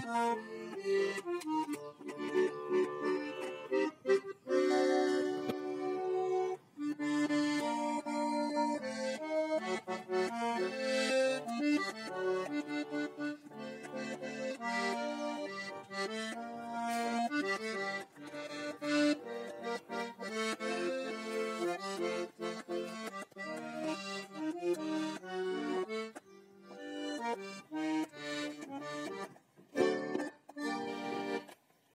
Oh,